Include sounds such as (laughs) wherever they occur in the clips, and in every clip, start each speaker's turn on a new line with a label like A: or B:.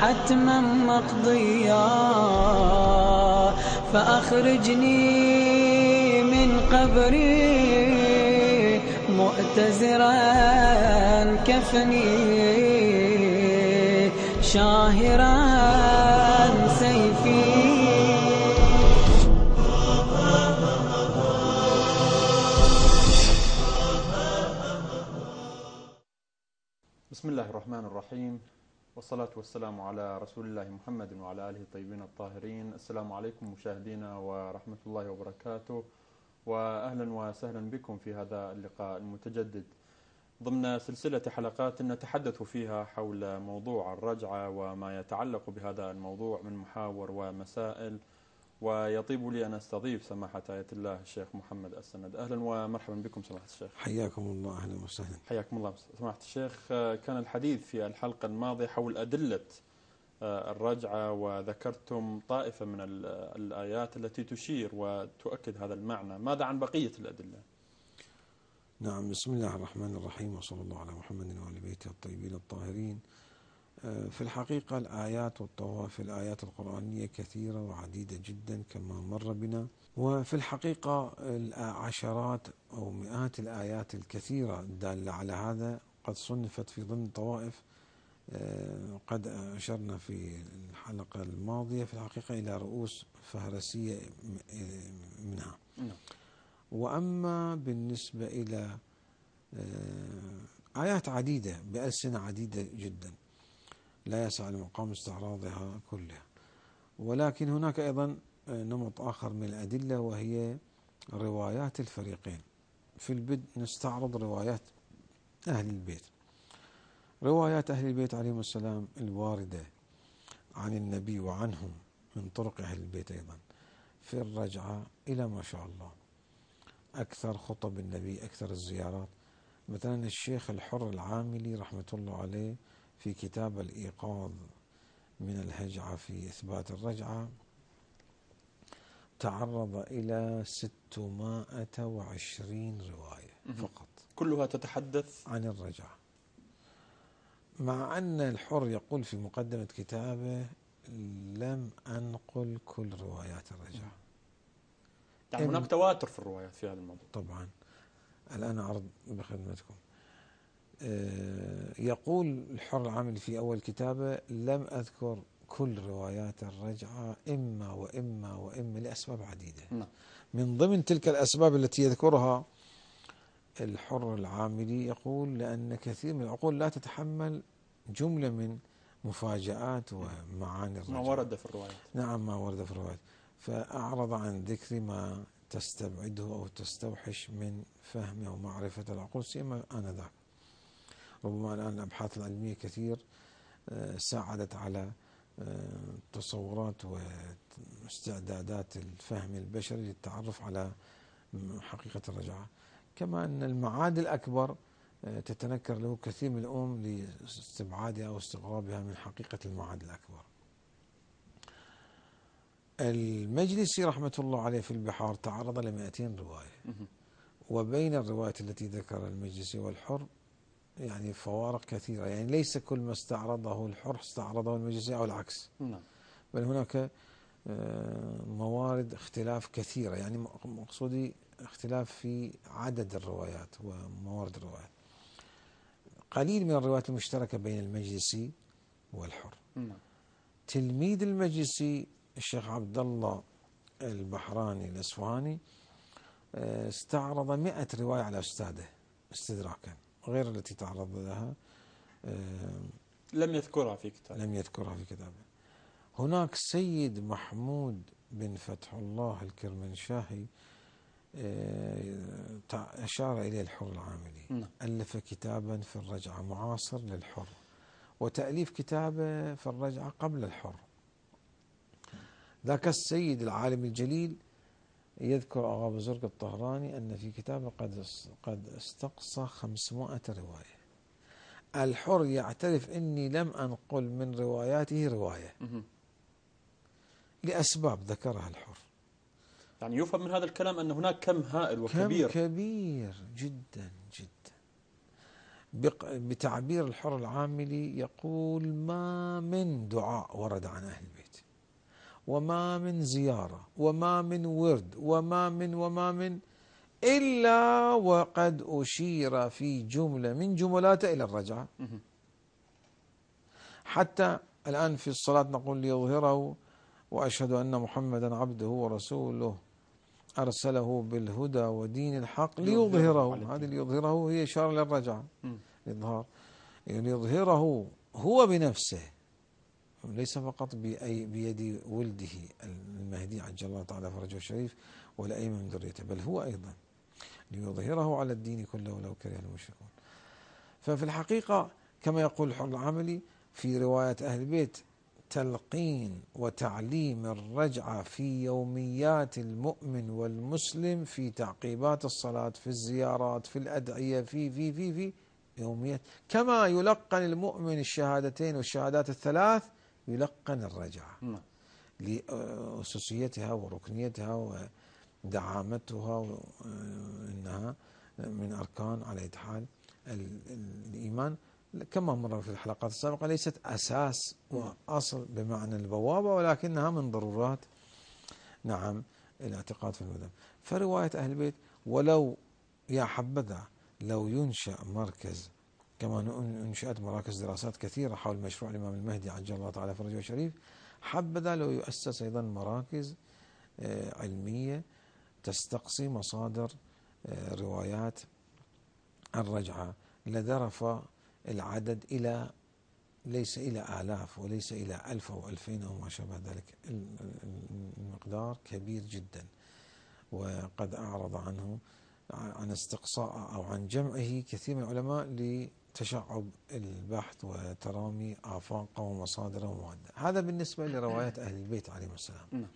A: حتما مقضيا فأخرجني من قبري مؤتزرا كفني. شاهرا
B: والصلاة والسلام على رسول الله محمد وعلى آله الطيبين الطاهرين. السلام عليكم مشاهدينا ورحمة الله وبركاته وأهلا وسهلا بكم في هذا اللقاء المتجدد. ضمن سلسلة حلقات نتحدث فيها حول موضوع الرجعة وما يتعلق بهذا الموضوع من محاور ومسائل. ويطيب لي أن أستضيف سماحة آية الله الشيخ محمد السند. أهلا ومرحبا بكم سماحة الشيخ.
C: حياكم الله أهلا وسهلا.
B: حياكم الله. سماحة الشيخ كان الحديث في الحلقة الماضية حول أدلة الرجعة وذكرتم طائفة من الآيات التي تشير وتؤكد هذا المعنى. ماذا عن بقية الأدلة؟
C: نعم بسم الله الرحمن الرحيم وصلى الله على محمد وآل بيته الطيبين الطاهرين. في الحقيقة الآيات والطواف الآيات القرآنية كثيرة وعديدة جدا كما مر بنا. وفي الحقيقة عشرات أو مئات الآيات الكثيرة الدالة على هذا قد صنفت في ضمن طوائف. قد أشرنا في الحلقة الماضية في الحقيقة إلى رؤوس فهرسية منها.
B: نعم.
C: وأما بالنسبة إلى آيات عديدة بألسنة عديدة جدا. لا يسع لمقام استعراضها كلها. ولكن هناك أيضا نمط آخر من الأدلة وهي روايات الفريقين. في البدء نستعرض روايات أهل البيت. روايات أهل البيت عليهم السلام الواردة عن النبي وعنهم من طرق أهل البيت أيضا. في الرجعة إلى ما شاء الله. أكثر خطب النبي أكثر الزيارات. مثلا الشيخ الحر العاملي رحمة الله عليه في كتاب الإيقاظ من الهجعة في إثبات الرجعة تعرض إلى 620 رواية فقط.
B: كلها تتحدث
C: عن الرجعة. مع أن الحر يقول في مقدمة كتابه لم أنقل كل روايات الرجعة.
B: يعني هناك تواتر في الروايات في هذا الموضوع.
C: طبعا. الآن أعرض بخدمتكم. يقول الحر العامل في أول كتابه لم أذكر كل روايات الرجعة إما وإما وإما لأسباب عديدة.
B: نعم.
C: من ضمن تلك الأسباب التي يذكرها الحر العاملي يقول لأن كثير من العقول لا تتحمل جملة من مفاجآت ومعاني الرجعة.
B: ما ورد في الروايات.
C: نعم ما ورد في الروايات. فأعرض عن ذكر ما تستبعده أو تستوحش من فهم أو معرفة العقول سيما آنذاك. ربما الآن الأبحاث العلمية كثير ساعدت على تصورات واستعدادات الفهم البشري للتعرف على حقيقة الرجعة. كما أن المعاد الأكبر تتنكر له كثير من الأمم لاستبعادها أو استغرابها من حقيقة المعاد الأكبر. المجلسي رحمة الله عليه في البحار تعرض ل 200 رواية وبين الروايات التي ذكر المجلسي والحر يعني فوارق كثيرة. يعني ليس كل ما استعرضه الحر استعرضه المجلسي أو العكس.
B: نعم.
C: بل هناك موارد اختلاف كثيرة. يعني مقصودي اختلاف في عدد الروايات وموارد الروايات. قليل من الروايات المشتركة بين المجلسي والحر.
B: نعم.
C: تلميذ المجلسي الشيخ عبد الله البحراني الأسفهاني استعرض مئة رواية على أستاذه استدراكا. غير التي تعرض لها
B: لم يذكرها في كتابه.
C: لم يذكرها في كتابه. هناك سيد محمود بن فتح الله الكرمنشاهي أشار إليه الحر العاملي.
B: نعم.
C: ألف كتابا في الرجعة معاصر للحر وتأليف كتابة في الرجعة قبل الحر. ذاك السيد العالم الجليل يذكر أغا بزرق الطهراني أن في كتابه قد قد استقصى 500 رواية. الحر يعترف أني لم أنقل من رواياته رواية. لأسباب ذكرها الحر.
B: يعني يفهم من هذا الكلام أن هناك كم هائل
C: كم
B: وكبير.
C: كبير جدا جدا. بتعبير الحر العاملي يقول ما من دعاء ورد عن أهل البيت. وما من زيارة وما من ورد وما من وما من إلا وقد أشير في جملة من جملاته إلى الرجعة. حتى الآن في الصلاة نقول ليظهره وأشهد أن محمدا عبده ورسوله أرسله بالهدى ودين الحق
B: ليظهره.
C: هذه ليظهره هي إشارة للرجعة
B: مم.
C: الإظهار ليظهره هو بنفسه ليس فقط بأي بيد ولده المهدي عجل الله تعالى فرجه الشريف ولا أي من ذريته بل هو أيضا ليظهره على الدين كله ولو كره المشركون. ففي الحقيقة كما يقول الحر العملي في رواية أهل البيت تلقين وتعليم الرجعة في يوميات المؤمن والمسلم في تعقيبات الصلاة في الزيارات في الأدعية في في في في يوميات. كما يلقن المؤمن الشهادتين والشهادات الثلاث يلقن الرجعة
B: نعم.
C: لأسسيتها وركنيتها ودعامتها وأنها من أركان على أي حال ال- ال- الإيمان. كما مر في الحلقات السابقة ليست أساس وأصل بمعنى البوابة ولكنها من ضرورات نعم الاعتقاد في المذهب فرواية أهل البيت ولو يا حبذا لو ينشأ مركز كما انشأت مراكز دراسات كثيرة حول مشروع الإمام المهدي عجل الله تعالى فرجه الشريف. حبذا لو يؤسس أيضا مراكز آه، علمية تستقصي مصادر آه، روايات الرجعة لذرف العدد إلى ليس إلى آلاف وليس إلى ألف أو ألفين أو ما شابه ذلك. ال- ال- المقدار كبير جدا. وقد أعرض عنه عن استقصاء أو عن جمعه كثير من العلماء لتشعب البحث وترامي آفاقه ومصادره ومواده هذا بالنسبة لروايات أهل البيت عليهم السلام.
B: نعم.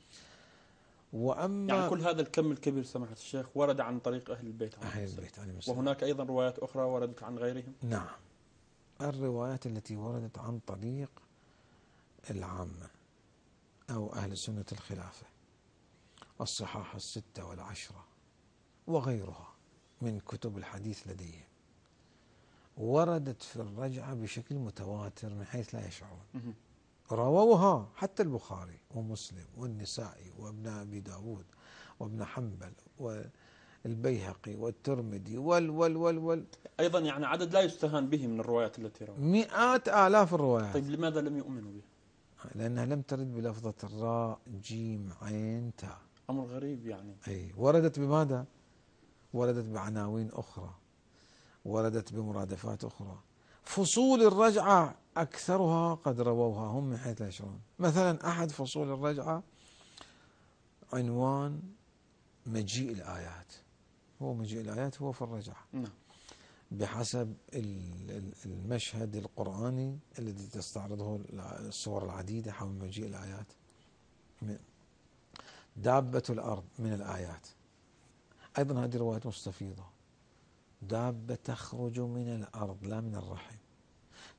C: وأما
B: يعني كل هذا الكم الكبير سماحة الشيخ ورد عن طريق أهل البيت عليهم
C: أهل. البيت عليهم السلام.
B: وهناك أيضا روايات أخرى وردت عن غيرهم؟
C: نعم. الروايات التي وردت عن طريق العامة أو أهل سنة الخلافة الصحاح الستة والعشرة وغيرها من كتب الحديث لديهم. وردت في الرجعة بشكل متواتر من حيث لا يشعرون. رووها حتى البخاري ومسلم والنسائي وابن أبي داود وابن حنبل والبيهقي والترمذي وال وال وال وال
B: أيضا يعني عدد لا يستهان به من الروايات التي روى
C: مئات آلاف الروايات.
B: طيب لماذا لم يؤمنوا بها
C: لأنها لم ترد بلفظة الراء جيم عين تاء.
B: أمر غريب يعني.
C: أي وردت بماذا؟ وردت بعناوين أخرى. وردت بمرادفات أخرى. فصول الرجعة أكثرها قد رووها هم من حيث لا يشعرون. مثلا أحد فصول الرجعة عنوان مجيء الآيات. هو مجيء الآيات هو في الرجعة.
B: نعم.
C: بحسب ال- ال- المشهد القرآني الذي تستعرضه الصور العديدة حول مجيء الآيات. دابة الأرض من الآيات. أيضا هذه رواية مستفيضة. دابة تخرج من الأرض لا من الرحم.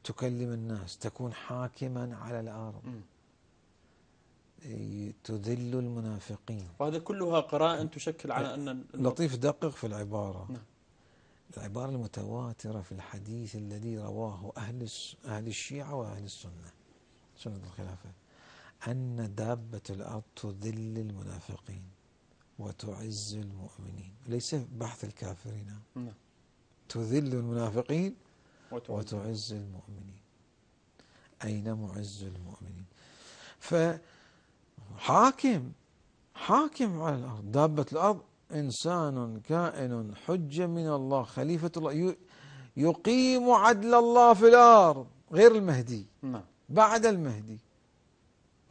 C: تكلم الناس تكون حاكما على الأرض. تذل المنافقين.
B: وهذا كلها قرائن تشكل على أن
C: لطيف دقق في العبارة.
B: نعم.
C: العبارة المتواترة في الحديث الذي رواه أهل أهل الشيعة وأهل السنة سنة الخلافة أن دابة الأرض تذل المنافقين وتعز المؤمنين. ليس بحث الكافرين.
B: نعم.
C: تذل المنافقين
B: وتعز.
C: المؤمنين. أين معز المؤمنين؟ فحاكم حاكم على الأرض دابة الأرض إنسان كائن حجة من الله خليفة الله يقيم عدل الله في الأرض غير المهدي.
B: نعم.
C: بعد المهدي.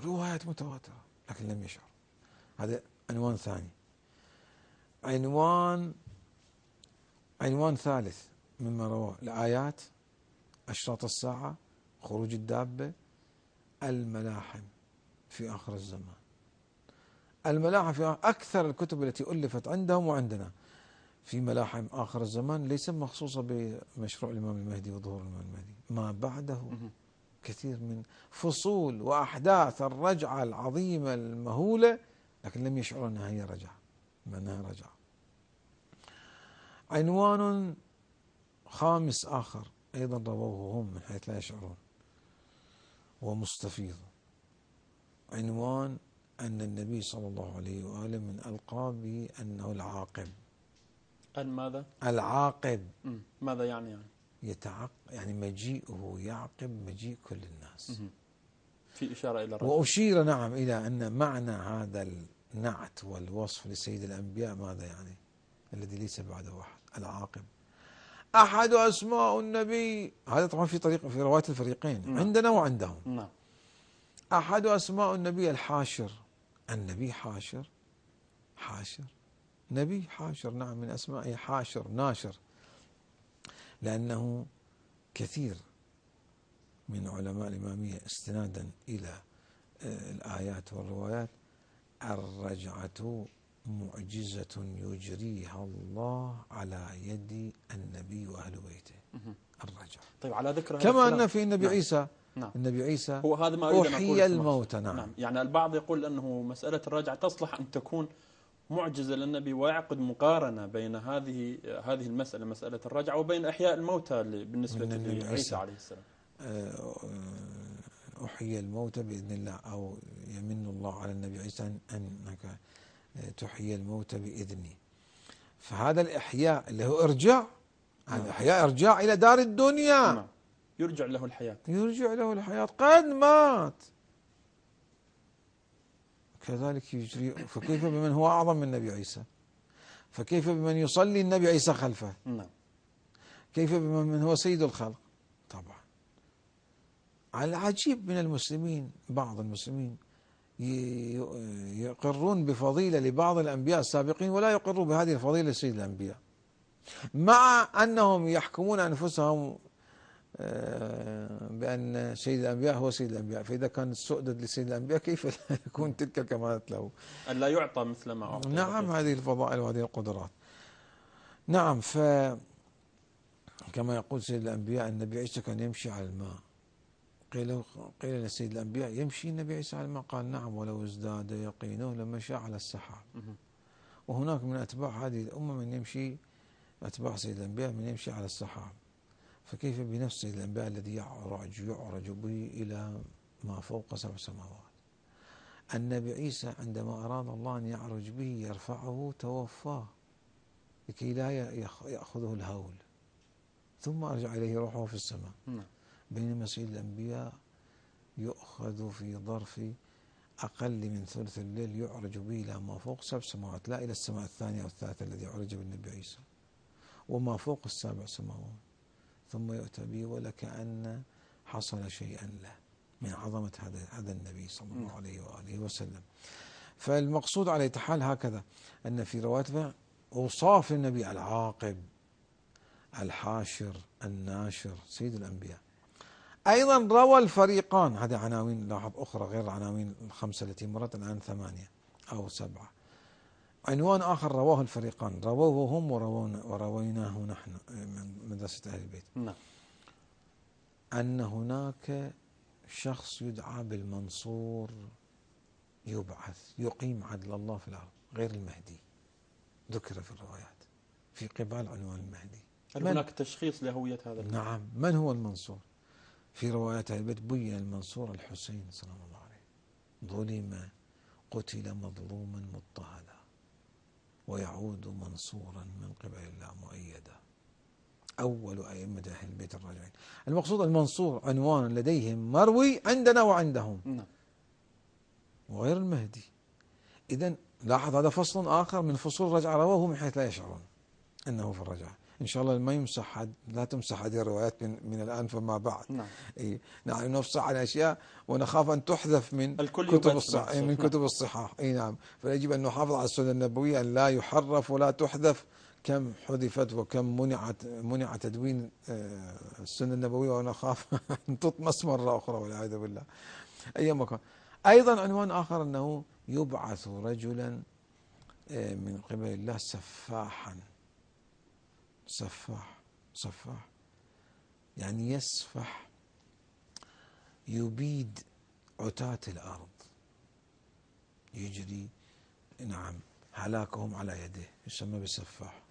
C: روايات متواترة لكن لم يشعر. هذا عنوان ثاني. عنوان عنوان ثالث مما رواه الآيات أشراط الساعة خروج الدابة الملاحم في آخر الزمان الملاحم في أكثر الكتب التي ألفت عندهم وعندنا في ملاحم آخر الزمان ليس مخصوصة بمشروع الإمام المهدي وظهور الإمام المهدي ما بعده. كثير من فصول وأحداث الرجعة العظيمة المهولة لكن لم يشعروا أنها هي رجعة بأنها رجعة عنوان خامس آخر. أيضا رووه هم من حيث لا يشعرون. ومستفيض. عنوان أن النبي صلى الله عليه وآله من ألقابه أنه العاقب.
B: أن ماذا؟
C: العاقب.
B: ماذا يعني يعني؟
C: يتعق يعني مجيئه يعقب مجيء كل الناس.
B: في إشارة إلى الرجل
C: وأشير نعم إلى أن معنى هذا النعت والوصف لسيد الأنبياء ماذا يعني؟ الذي ليس بعده واحد العاقب. أحد أسماء النبي هذا طبعا في طريق في رواية الفريقين
B: نعم.
C: عندنا وعندهم.
B: نعم.
C: أحد أسماء النبي الحاشر. النبي حاشر. حاشر. نبي حاشر نعم من أسمائه حاشر ناشر. لأنه كثير من علماء الإمامية استنادا إلى آه، الآيات والروايات الرجعة معجزة يجريها الله على يد النبي وأهل بيته. الرجعة
B: طيب على ذكر
C: كما أن في النبي
B: نعم.
C: عيسى
B: نعم
C: النبي عيسى
B: هو هذا ما أريد أقوله
C: الموتى نعم.
B: نعم يعني البعض يقول أنه مسألة الرجعة تصلح أن تكون معجزة للنبي ويعقد مقارنة بين هذه هذه المسألة مسألة الرجعة وبين إحياء الموتى بالنسبة لعيسى
C: عيسى.
B: عليه السلام
C: آه، أحيي الموتى بإذن الله أو يمن الله على النبي عيسى أن- أنك تحيي الموتى بإذني. فهذا الإحياء اللي هو إرجاع
B: نعم.
C: الإحياء إرجاع إلى دار الدنيا.
B: نعم. يرجع له الحياة.
C: يرجع له الحياة. قد مات. كذلك يجري فكيف بمن هو أعظم من النبي عيسى؟ فكيف بمن يصلي النبي عيسى خلفه؟
B: نعم.
C: كيف بمن هو سيد الخلق؟ طبعا. العجيب من المسلمين بعض المسلمين يقرون بفضيلة لبعض الأنبياء السابقين ولا يقروا بهذه الفضيلة لسيد الأنبياء. مع أنهم يحكمون أنفسهم آه، بأن سيد الأنبياء هو سيد الأنبياء. فإذا كان السؤدد لسيد الأنبياء كيف يكون تلك الكمالات له؟
B: أن لا يعطى مثل ما أعطى
C: نعم. هذه الفضائل وهذه القدرات. نعم ف كما يقول سيد الأنبياء النبي عيسى كان يمشي على الماء. قيل قيل لسيد الأنبياء يمشي النبي عيسى على الماء قال نعم ولو ازداد يقينه لمشى على السحاب. وهناك من أتباع هذه الأمة من يمشي أتباع سيد الأنبياء من يمشي على السحاب. فكيف بنفس سيد الأنبياء الذي يعرج يعرج به إلى ما فوق سبع سماوات؟ النبي عيسى عندما أراد الله أن يعرج به يرفعه توفاه. لكي لا يأخ- يأخذه الهول. ثم أرجع إليه روحه في السماء.
B: نعم.
C: بينما سيد الأنبياء يؤخذ في ظرف أقل من ثلث الليل يعرج به إلى ما فوق سبع سماوات لا إلى السماء الثانية أو الثالثة الذي عرج بالنبي عيسى وما فوق السبع سماوات. ثم يؤتى به ولكأن حصل شيئا له من عظمة هذا هذا النبي صلى الله
B: نعم.
C: عليه وآله وسلم. فالمقصود على أية حال هكذا أن في رواية أوصاف النبي العاقب الحاشر الناشر سيد الأنبياء. أيضا روى الفريقان. هذه عناوين لاحظ أخرى غير العناوين الخمسة التي مرت الآن ثمانية أو سبعة. عنوان آخر رواه الفريقان. رووه هم ورويناه نحن من مدرسة أهل البيت.
B: نعم.
C: أن هناك شخص يدعى بالمنصور يبعث يقيم عدل الله في الأرض غير المهدي. ذكر في الروايات في قبال عنوان المهدي.
B: هل هناك تشخيص لهوية هذا؟
C: نعم. من هو المنصور؟ في روايات أهل البيت بين المنصور الحسين سلام الله عليه ظلم قتل مظلوما مضطهدا ويعود منصورا من قبل الله مؤيدا أول أئمة أهل البيت الراجعين. المقصود المنصور عنوان لديهم مروي عندنا وعندهم.
B: نعم.
C: وغير المهدي. إذا لاحظ هذا فصل آخر من فصول الرجعة رواه من حيث لا يشعرون أنه في الرجعة. إن شاء الله ما يمسح حد لا تمسح هذه الروايات من, من الآن فما بعد.
B: نعم.
C: إيه نعم نفصح عن أشياء ونخاف أن تحذف من
B: الكل
C: كتب الصح. من
B: نعم.
C: كتب الصحاح. إي نعم. فيجب أن نحافظ على السنة النبوية أن لا يحرف ولا تحذف. كم حذفت وكم منعت منع تدوين آه، السنة النبوية ونخاف (laughs) أن تطمس مرة أخرى والعياذ بالله. اي مكان أيضا عنوان آخر أنه يبعث رجلا آه، من قبل الله سفاحا. سفاح سفاح يعني يسفح يبيد عتاة الأرض. يجري نعم هلاكهم على يده يسمى بسفاح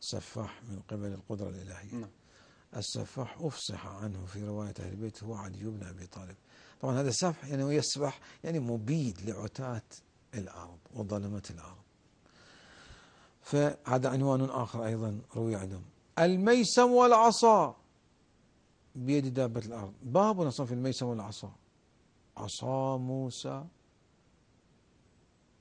C: سفاح من قبل القدرة الإلهية.
B: نعم.
C: السفاح أفصح عنه في رواية أهل البيت هو علي بن أبي طالب. طبعا هذا سفح يعني هو يسبح يعني مبيد لعتاة الأرض وظلمة الأرض. فهذا عنوان آخر أيضا روي عندهم الميسم والعصا. بيد دابة الأرض. باب أصلا في الميسم والعصا. عصا موسى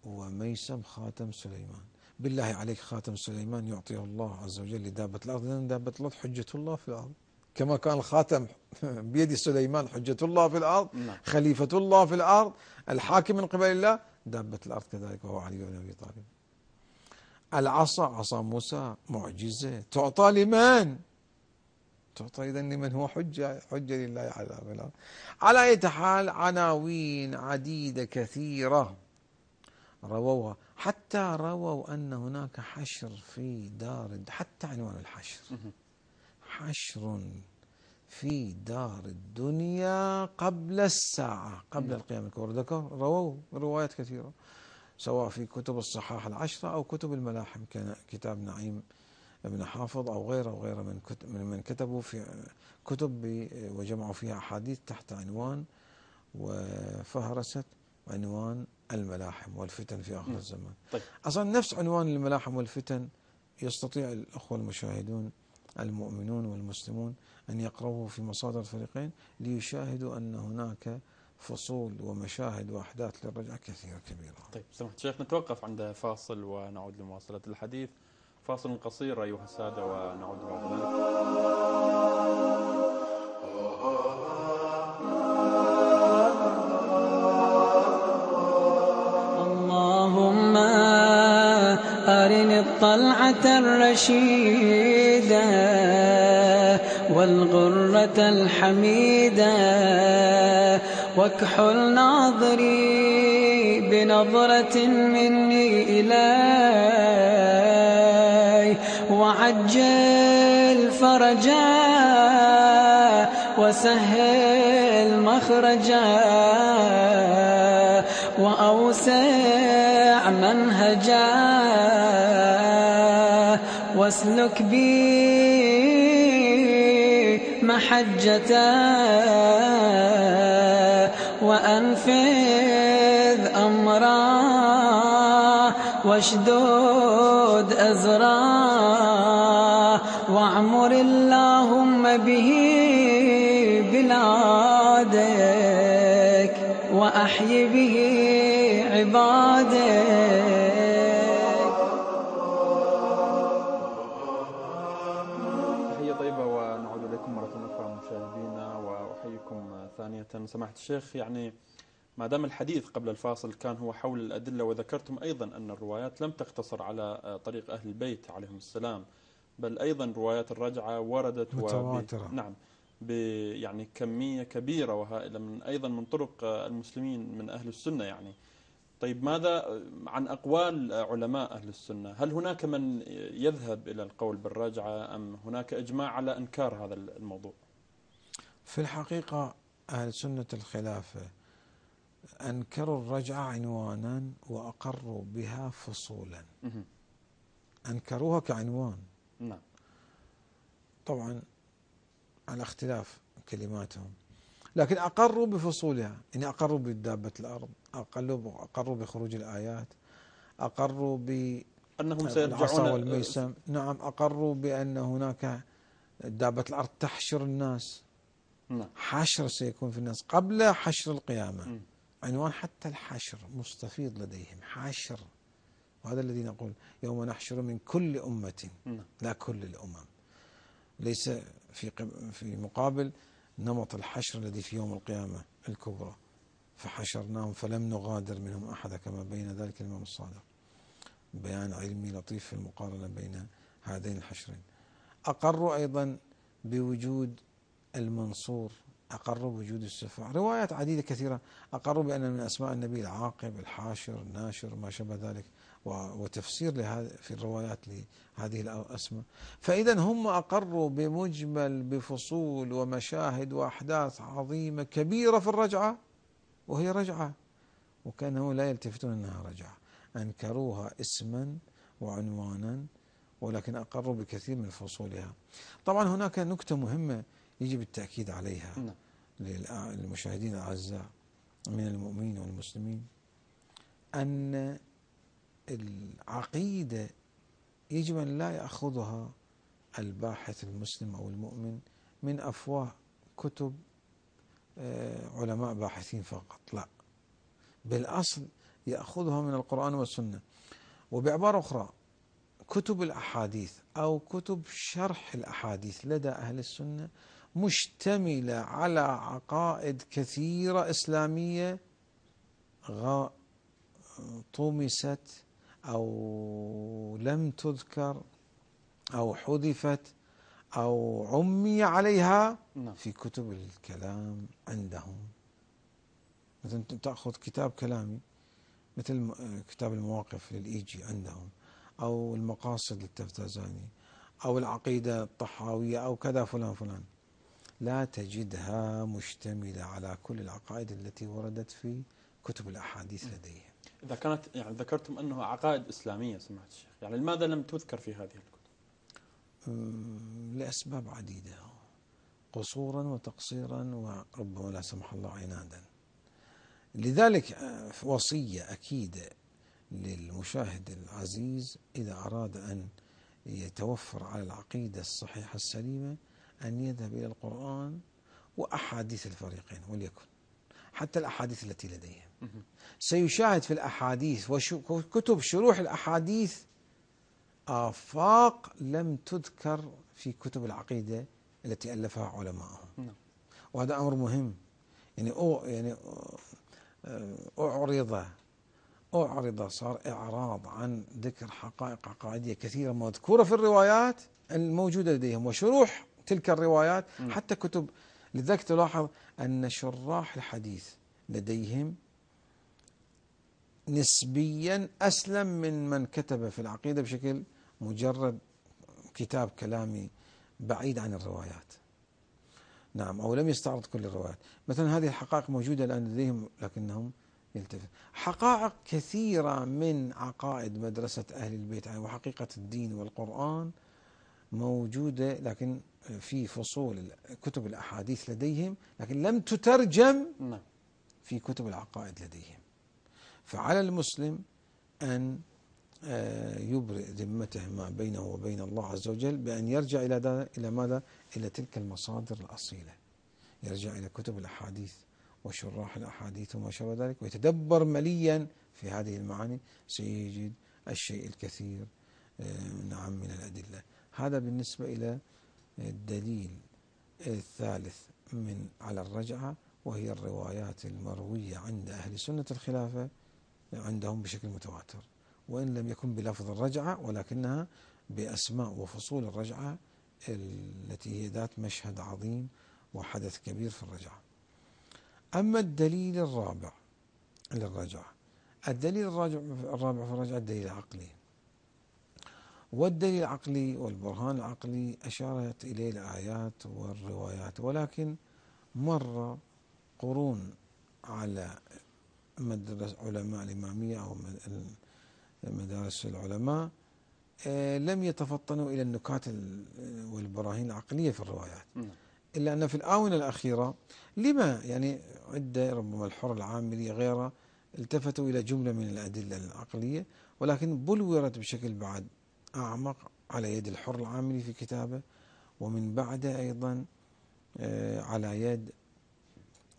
C: وميسم خاتم سليمان. بالله عليك خاتم سليمان يعطيه الله عز وجل لدابة الأرض. لأن دابة الأرض حجة الله في الأرض. كما كان الخاتم (laughs) بيد سليمان حجة الله في الأرض.
B: نعم.
C: خليفة الله في الأرض. الحاكم من قبل الله. دابة الأرض كذلك وهو علي بن أبي طالب. العصا عصا موسى معجزة. تعطى لمن؟ تعطى إذا لمن هو حجة حجة لله على الأرض على أي حال عناوين عديدة كثيرة رووها. حتى رووا أن هناك حشر في دار حتى عنوان الحشر. حشر في دار الدنيا قبل الساعة قبل. القيامة الكبرى. ذكر رووا روايات كثيرة. سواء في كتب الصحاح العشرة أو كتب الملاحم كتاب نعيم ابن حافظ أو غيره وغيره من كتب من كتبوا في كتب وجمعوا فيها أحاديث تحت عنوان وفهرست عنوان الملاحم والفتن في آخر. الزمان
B: طيب.
C: أصلا نفس عنوان الملاحم والفتن يستطيع الأخوة المشاهدون المؤمنون والمسلمون أن يقرأوه في مصادر الفريقين ليشاهدوا أن هناك فصول ومشاهد وأحداث للرجعة كثيرة كبيرة
B: طيب سمحت شيخ نتوقف عند فاصل ونعود لمواصلة الحديث. فاصل قصير أيها السادة ونعود بعد ذلك.
A: اللهم أرني الطلعة الرشيدة والغرة الحميدة واكحل ناظري بنظرة مني إلي وعجل فرجا وسهل مخرجا وأوسع منهجا. واسلك بي محجة. وأنفذ أمرا واشدود أزرا واعمر اللهم به بلادك وأحي به عبادك.
B: سماحة الشيخ يعني ما دام الحديث قبل الفاصل كان هو حول الأدلة وذكرتم أيضا أن الروايات لم تقتصر على طريق أهل البيت عليهم السلام بل أيضا روايات الرجعة وردت وب-
C: متواترة.
B: نعم ب يعني كمية كبيرة وهائلة من أيضا من طرق المسلمين من أهل السنة يعني. طيب ماذا عن أقوال علماء أهل السنة؟ هل هناك من يذهب إلى القول بالرجعة أم هناك إجماع على إنكار هذا الموضوع؟
C: في الحقيقة أهل سنة الخلافة. أنكروا الرجعة عنوانا وأقروا بها فصولا. أنكروها كعنوان.
B: نعم.
C: طبعا على اختلاف كلماتهم. لكن أقروا بفصولها. يعني أقروا بدابة الأرض أقروا أقروا بخروج الآيات أقروا
B: أنهم
C: بالعصا
B: سيرجعون
C: والميسم نعم أقروا بأن هناك دابة الأرض تحشر الناس. حشر سيكون في الناس قبل حشر القيامة. عنوان حتى الحشر مستفيض لديهم. حشر. وهذا الذي نقول يوم نحشر من كل أمة.
B: نعم.
C: لا كل الأمم. ليس في في مقابل نمط الحشر الذي في يوم القيامة الكبرى. فحشرناهم فلم نغادر منهم أحدا كما بين ذلك الإمام الصادق. بيان علمي لطيف في المقارنة بين هذين الحشرين. أقروا أيضا بوجود المنصور أقروا بوجود السفاح. روايات عديدة كثيرة أقروا بأن من أسماء النبي العاقب الحاشر الناشر ما شابه ذلك وتفسير في الروايات لهذه الأسماء. فإذا هم أقروا بمجمل بفصول ومشاهد وأحداث عظيمة كبيرة في الرجعة وهي رجعة وكانهم لا يلتفتون أنها رجعة. أنكروها اسما وعنوانا ولكن أقروا بكثير من فصولها. طبعا هناك نكتة مهمة يجب التأكيد عليها
B: نعم.
C: للمشاهدين الأعزاء من المؤمنين والمسلمين أن العقيدة يجب أن لا يأخذها الباحث المسلم أو المؤمن من أفواه كتب آه، علماء باحثين فقط لا. بالأصل يأخذها من القرآن والسنة. وبعبارة أخرى كتب الأحاديث أو كتب شرح الأحاديث لدى أهل السنة مشتملة على عقائد كثيرة إسلامية طمست أو لم تذكر أو حذفت أو عمي عليها
B: نعم.
C: في كتب الكلام عندهم مثلا تأخذ كتاب كلامي مثل كتاب المواقف للإيجي عندهم أو المقاصد للتفتازاني أو العقيدة الطحاوية أو كذا فلان فلان لا تجدها مشتملة على كل العقائد التي وردت في كتب الأحاديث لديهم.
B: إذا كانت يعني ذكرتم أنه عقائد إسلامية سمعت الشيخ. يعني لماذا لم تذكر في هذه الكتب؟
C: لأسباب عديدة. قصورا وتقصيرا وربما لا سمح الله عنادا. لذلك آه، وصية أكيدة للمشاهد العزيز إذا أراد أن يتوفر على العقيدة الصحيحة السليمة أن يذهب إلى القرآن وأحاديث الفريقين وليكن حتى الأحاديث التي لديهم. سيشاهد في الأحاديث وكتب شروح الأحاديث آفاق لم تذكر في كتب العقيدة التي ألفها علماءهم
B: نعم.
C: وهذا أمر مهم. يعني أو يعني أعرض أعرض صار إعراض عن ذكر حقائق عقائدية كثيرة مذكورة في الروايات الموجودة لديهم وشروح تلك الروايات حتى كتب. لذلك تلاحظ أن شراح الحديث لديهم نسبيا أسلم من من كتب في العقيدة بشكل مجرد كتاب كلامي بعيد عن الروايات. نعم أو لم يستعرض كل الروايات. مثلا هذه الحقائق موجودة الآن لديهم لكنهم يلتفت. حقائق كثيرة من عقائد مدرسة أهل البيت يعني وحقيقة الدين والقرآن موجودة لكن في فصول كتب الأحاديث لديهم لكن لم تترجم
B: نعم.
C: في كتب العقائد لديهم فعلى المسلم أن آه، يبرئ ذمته ما بينه وبين الله عز وجل بأن يرجع إلى إلى ماذا؟ إلى تلك المصادر الأصيلة يرجع إلى كتب الأحاديث وشراح الأحاديث وما شابه ذلك ويتدبر مليا في هذه المعاني سيجد الشيء الكثير آه، نعم من الأدلة هذا بالنسبة إلى الدليل الثالث من على الرجعة وهي الروايات المروية عند أهل سنة الخلافة عندهم بشكل متواتر. وإن لم يكن بلفظ الرجعة ولكنها بأسماء وفصول الرجعة التي هي ذات مشهد عظيم وحدث كبير في الرجعة. أما الدليل الرابع للرجعة الدليل الرابع في الرجعة الدليل العقلي. والدليل العقلي والبرهان العقلي أشارت إليه الآيات والروايات ولكن مر قرون على مدرسة علماء الإمامية أو مدارس العلماء آه، لم يتفطنوا إلى النكات والبراهين العقلية في الروايات. إلا أن في الآونة الأخيرة لما يعني عدة ربما الحر العاملي غيره التفتوا إلى جملة من الأدلة العقلية ولكن بلورت بشكل بعد أعمق على يد الحر العاملي في كتابه ومن بعده أيضا آه، على يد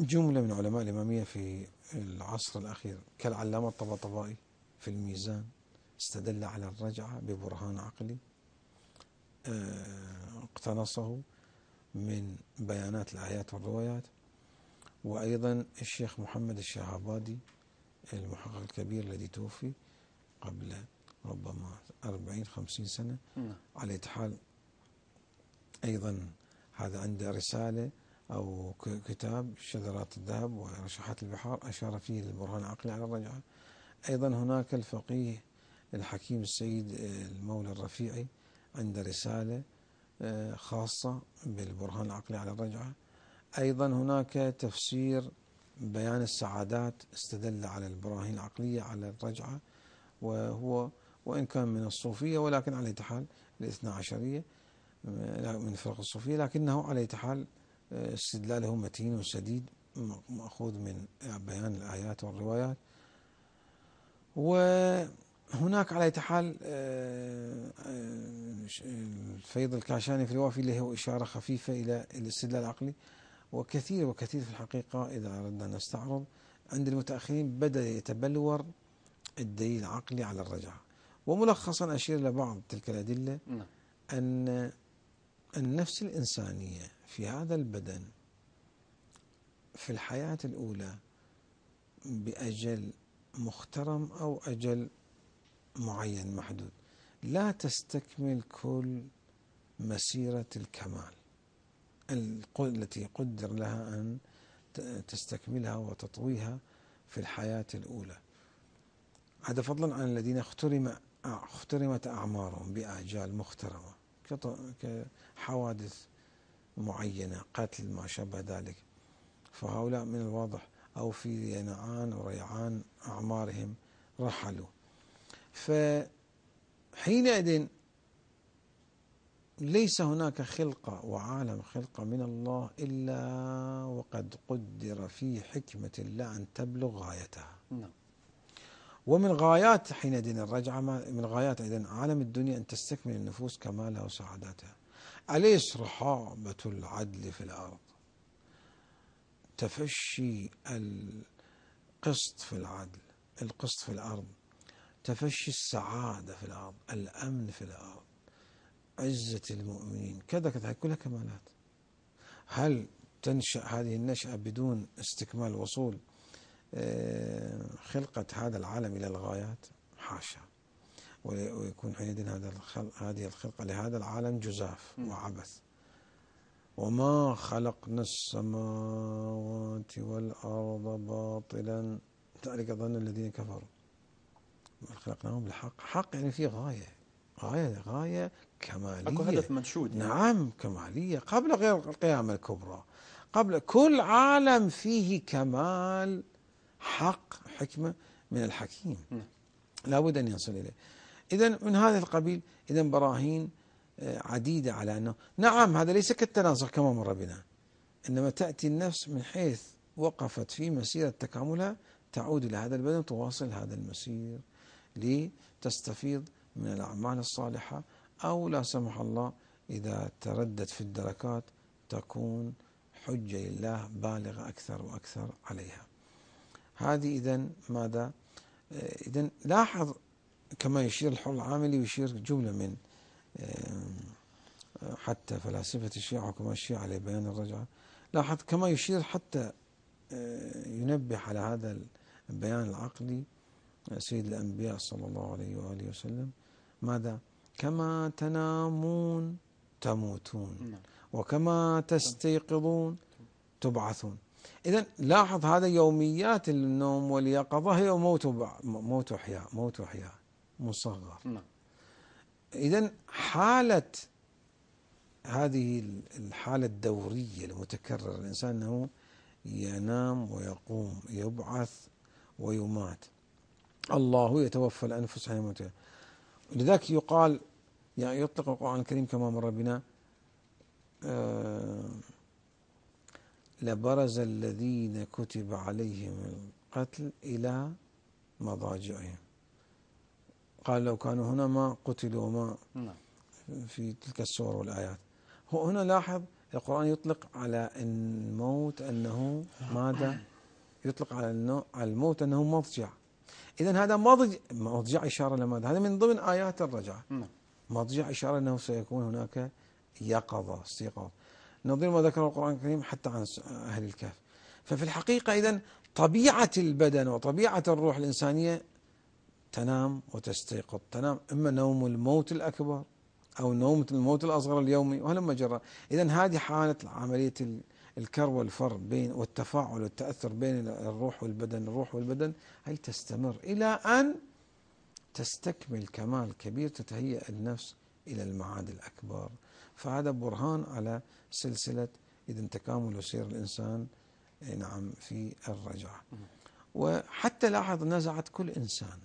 C: جملة من علماء الإمامية في العصر الأخير كالعلامة الطباطبائي في الميزان استدل على الرجعة ببرهان عقلي آه، اقتنصه من بيانات الآيات والروايات وأيضا الشيخ محمد الشهابادي المحقق الكبير الذي توفي قبل ربما أربعين خمسين سنة.
B: نعم.
C: على حال أيضا هذا عنده رسالة أو كتاب شذرات الذهب ورشحات البحار أشار فيه للبرهان العقلي على الرجعة. أيضا هناك الفقيه الحكيم السيد المولى الرفيعي عنده رسالة آه، خاصة بالبرهان العقلي على الرجعة. أيضا هناك تفسير بيان السعادات استدل على البراهين العقلية على الرجعة وهو وإن كان من الصوفية ولكن على حال الاثنى عشرية آه، من الفرق الصوفية لكنه على حال آه، استدلاله متين وسديد مأخوذ من بيان الآيات والروايات. وهناك على حال آه، الفيض الكاشاني في الوافي هو إشارة خفيفة إلى الاستدلال العقلي. وكثير وكثير في الحقيقة إذا أردنا نستعرض عند المتأخرين بدأ يتبلور الدليل العقلي على الرجعة. وملخصا أشير إلى بعض تلك الأدلة
B: نعم.
C: أن النفس الإنسانية في هذا البدن في الحياة الأولى بأجل مخترم أو أجل معين محدود لا تستكمل كل مسيرة الكمال التي قدر لها أن تستكملها وتطويها في الحياة الأولى هذا فضلا عن الذين اخترم اخترمت أعمارهم بآجال مخترمة كحوادث معينة قتل ما شابه ذلك. فهؤلاء من الواضح أو في ينعان وريعان أعمارهم رحلوا. فحينئذ ليس هناك خلقة وعالم خلقة من الله إلا وقد قدر في حكمة الله أن تبلغ غايتها.
B: نعم.
C: ومن غايات حينئذ الرجعة من غايات أيضا عالم الدنيا أن تستكمل النفوس كمالها وسعادتها. أليس رحابة العدل في الأرض؟ تفشي القسط في العدل القسط في الأرض. تفشي السعادة في الأرض الأمن في الأرض. عزة المؤمنين كذا كذا كلها كمالات. هل تنشأ هذه النشأة بدون استكمال وصول؟ خلقة هذا العالم إلى الغايات حاشا. ويكون حينئذ هذا الخلق هذه الخلقة لهذا العالم جزاف وعبث. وما خلقنا السماوات والأرض باطلا. ذلك ظن الذين كفروا. خلقناهم بالحق. حق يعني في غاية. غاية غاية كمالية.
B: أكو هدف منشود
C: يعني. نعم كمالية. قبل غير القيامة الكبرى. قبل كل عالم فيه كمال حق حكمة من الحكيم.
B: نعم.
C: لابد أن يصل إليه. إذا من هذا القبيل إذا براهين آه، عديدة على أنه نعم هذا ليس كالتناسخ كما مر بنا. إنما تأتي النفس من حيث وقفت في مسيرة تكاملها تعود إلى هذا البدن تواصل هذا المسير لتستفيض من الأعمال الصالحة أو لا سمح الله إذا تردت في الدركات تكون حجة لله بالغة أكثر وأكثر عليها. هذه إذا ماذا؟ إذا لاحظ كما يشير الحر العاملي يشير جملة من حتى فلاسفة الشيعة وكما الشيعة لبيان الرجعة. لاحظ كما يشير حتى آه، ينبه على هذا البيان العقلي سيد الأنبياء صلى الله عليه وآله وسلم. ماذا؟ كما تنامون تموتون
B: نعم.
C: وكما تستيقظون تبعثون. إذا لاحظ هذا يوميات النوم واليقظة هي موت موت وحياة موت وحياة مصغر.
B: نعم.
C: إذا حالة هذه الحالة الدورية المتكررة الإنسان أنه ينام ويقوم يبعث ويمات. الله يتوفى الأنفس حين موتها لذلك يقال يعني يطلق القرآن الكريم كما مر بنا آه لبرز الذين كتب عليهم القتل إلى مضاجعهم. قال لو كانوا هنا ما قتلوا وما
B: نعم.
C: في تلك السور والآيات. هو هنا لاحظ القرآن يطلق على الموت أنه ماذا؟ يطلق على الموت أنه مضجع. إذا هذا مضجع مضجع إشارة لماذا هذا من ضمن آيات الرجعة.
B: نعم.
C: مضجع إشارة أنه سيكون هناك يقظة استيقاظ. نظير ما ذكر القرآن الكريم حتى عن أهل الكهف. ففي الحقيقة إذا طبيعة البدن وطبيعة الروح الإنسانية تنام وتستيقظ. تنام إما نوم الموت الأكبر أو نوم الموت الأصغر اليومي وهلما جرى. إذا هذه حالة عملية الكر والفر بين والتفاعل والتأثر بين الروح والبدن. الروح والبدن هي تستمر إلى أن تستكمل كمال كبير تتهيأ النفس إلى المعاد الأكبر؟ فهذا برهان على سلسلة إذا تكامل وسير الإنسان نعم في الرجعة وحتى لاحظ نزعت كل إنسان.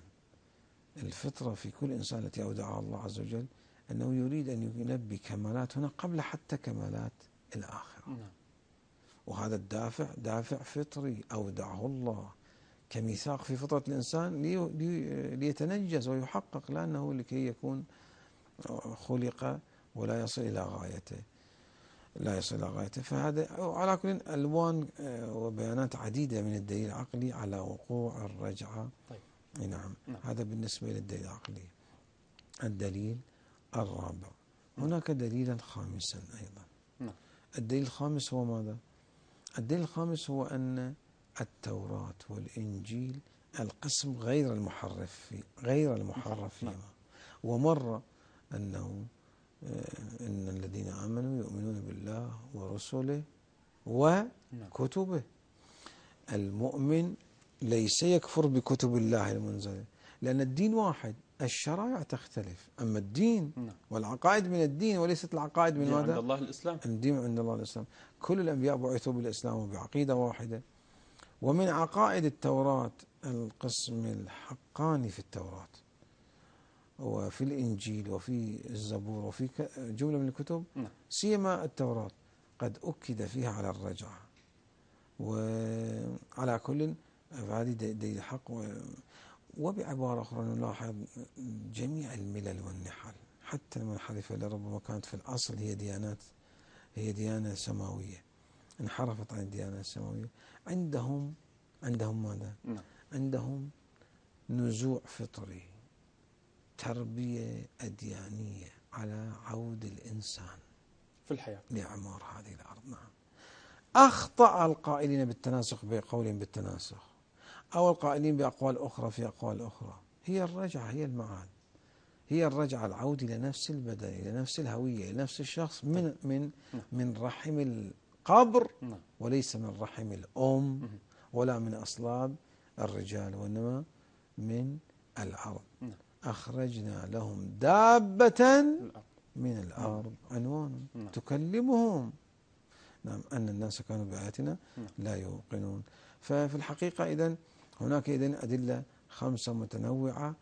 C: الفطرة في كل إنسان التي أودعها الله عز وجل أنه يريد أن يلبي كمالات هنا قبل حتى كمالات الآخرة.
B: نعم.
C: وهذا الدافع دافع فطري أودعه الله كميثاق في فطرة الإنسان لي- لي- ليتنجز ويحقق لأنه لكي يكون خلق ولا يصل إلى غايته لا يصل إلى غايته فهذا على كل ألوان آه، وبيانات عديدة من الدليل العقلي على وقوع الرجعة
B: طيب.
C: نعم
B: نعم.
C: هذا بالنسبة للدليل العقلي الدليل الرابع هناك دليلا خامسا أيضا
B: نعم.
C: الدليل الخامس هو ماذا؟ الدليل الخامس هو أن التوراة والإنجيل القسم غير المحرف غير المحرف
B: نعم.
C: فيما ومر أنه إن الذين آمنوا يؤمنون بالله ورسله
B: نعم.
C: وكتبه المؤمن ليس يكفر بكتب الله المنزلة لأن الدين واحد الشرائع تختلف. أما الدين
B: نعم.
C: والعقائد من الدين وليست العقائد من
B: دين عند
C: ماذا؟
B: الله الإسلام.
C: الدين عند الله الإسلام. كل الأنبياء بعثوا بالإسلام وبعقيدة واحدة. ومن عقائد التوراة القسم الحقاني في التوراة. وفي الإنجيل وفي الزبور وفي جملة من الكتب
B: نعم.
C: سيما التوراة قد أكد فيها على الرجعة. وعلى كل هذه د- دليل حق و- وبعبارة أخرى نلاحظ جميع الملل والنحل. حتى المنحرفة اللي ربما كانت في الأصل هي ديانات هي ديانة سماوية. انحرفت عن الديانة السماوية. عندهم عندهم ماذا؟
B: نعم.
C: عندهم نزوع فطري. تربية أديانية على عود الإنسان.
B: في الحياة.
C: لإعمار هذه الأرض نعم. أخطأ القائلين بالتناسخ بقولهم بالتناسخ أو القائلين بأقوال أخرى في أقوال أخرى. هي الرجعة هي المعاد هي الرجعة العود إلى نفس البدن إلى نفس الهوية إلى نفس الشخص من من من رحم القبر
B: نعم.
C: وليس من رحم الأم ولا من أصلاب الرجال وإنما من الأرض.
B: نعم.
C: أخرجنا لهم دابة. من الأرض. عنوان.
B: نعم.
C: تكلمهم. نعم. أن الناس كانوا بآياتنا
B: نعم.
C: لا يوقنون. ففي الحقيقة إذن هناك إذن أدلة خمسة متنوعة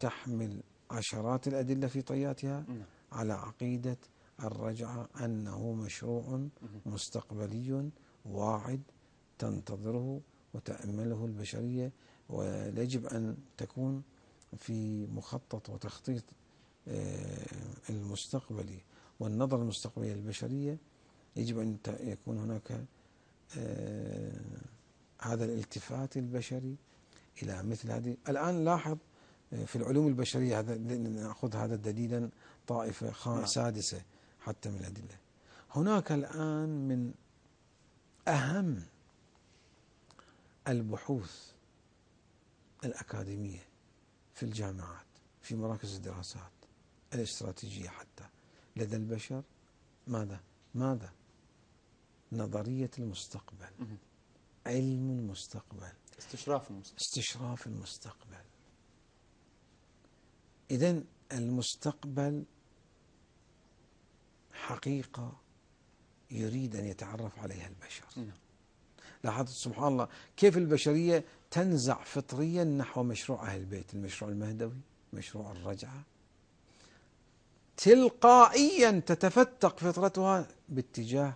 C: تحمل عشرات الأدلة في طياتها
B: نعم.
C: على عقيدة الرجعة أنه مشروع مستقبلي واعد تنتظره وتأمله البشرية ويجب أن تكون في مخطط وتخطيط آه، المستقبلي والنظرة المستقبلية للبشرية يجب أن يكون هناك آه، هذا الالتفات البشري إلى مثل هذه الآن لاحظ آه، في العلوم البشرية هذا نأخذ هذا دليلا طائفة
B: نعم.
C: سادسة حتى من الأدلة هناك الآن من أهم البحوث الأكاديمية في الجامعات في مراكز الدراسات. الاستراتيجية حتى؟ لدى البشر؟ ماذا؟ ماذا؟ نظرية المستقبل. علم المستقبل.
B: استشراف المستقبل.
C: استشراف المستقبل. إذا المستقبل حقيقة يريد أن يتعرف عليها البشر.
B: نعم.
C: لاحظت سبحان الله كيف البشرية تنزع فطريا نحو مشروع أهل البيت المشروع المهدوي مشروع الرجعة. تلقائيا تتفتق فطرتها باتجاه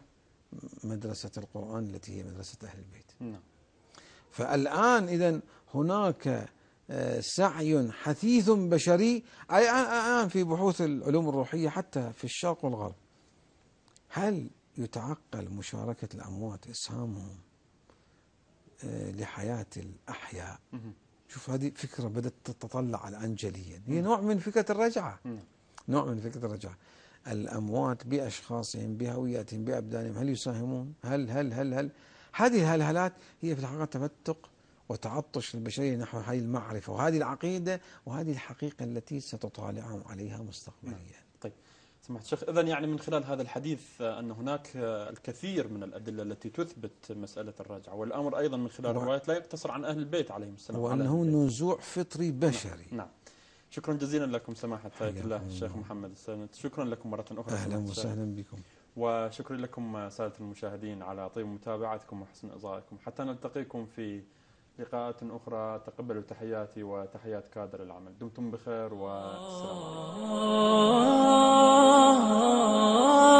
C: مدرسة القرآن التي هي مدرسة أهل البيت.
B: نعم.
C: فالآن إذا هناك آه، سعي حثيث بشري الآن في بحوث العلوم الروحية حتى في الشرق والغرب. هل يتعقل مشاركة الأموات إسهامهم لحياة الأحياء. شوف هذه فكرة بدأت تتطلع الآن جليا هي نوع من فكرة الرجعة. نوع من فكرة الرجعة. الأموات بأشخاصهم بهوياتهم بأبدانهم هل يساهمون؟ هل هل هل هل؟ هذه الهلهلات هي في الحقيقة تفتق وتعطش البشرية نحو هذه المعرفة وهذه العقيدة وهذه الحقيقة التي ستطالعهم عليها مستقبليا.
B: طيب. سمعت شيخ. إذا يعني من خلال هذا الحديث آه، أن هناك آه، الكثير من الأدلة التي تثبت مسألة الرجعة والأمر أيضا من خلال الروايات لا يقتصر عن أهل البيت عليهم السلام.
C: وأنه. نزوع فطري بشري.
B: نعم. شكرا جزيلا لكم سماحة
C: حياكم
B: الله. الشيخ محمد السند شكرا لكم مرة أخرى.
C: أهلا. وسهلا بكم.
B: وشكرا لكم سادة المشاهدين على طيب متابعتكم وحسن إصغائكم حتى نلتقيكم في لقاءات أخرى تقبلوا تحياتي وتحيات كادر العمل. دمتم بخير والسلام عليكم. آه.